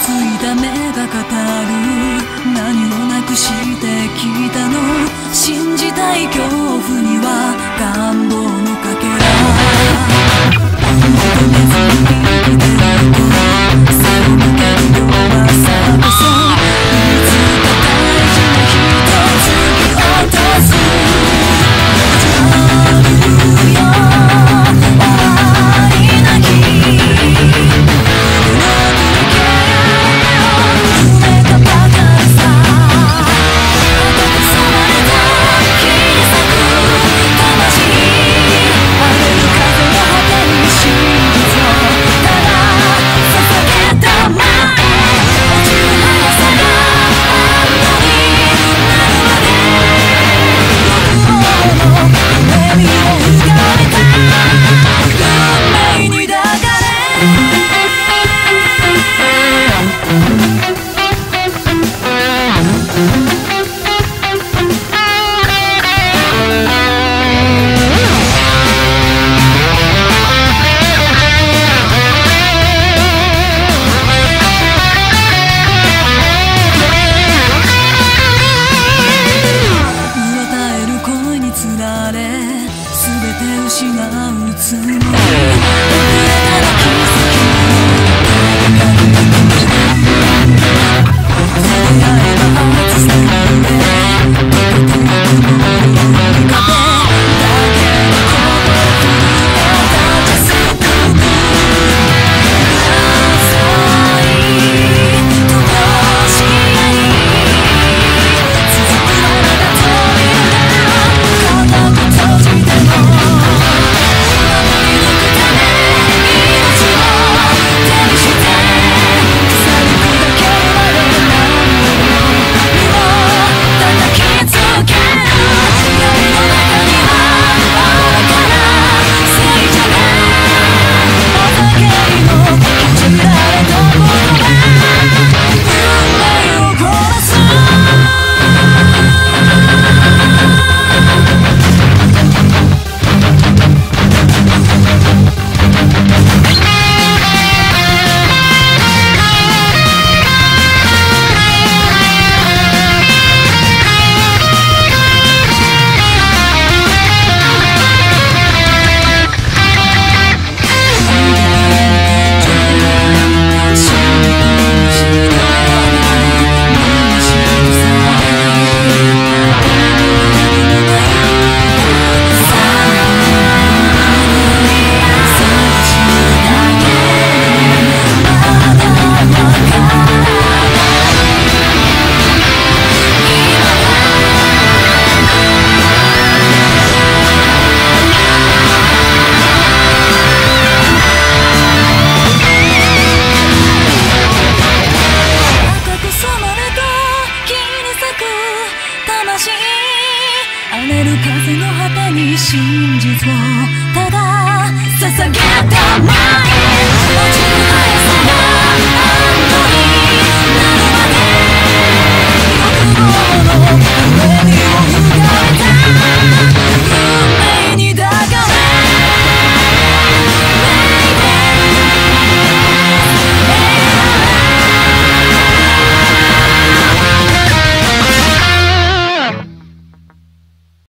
つい風の果てに真実をただ捧げたまえ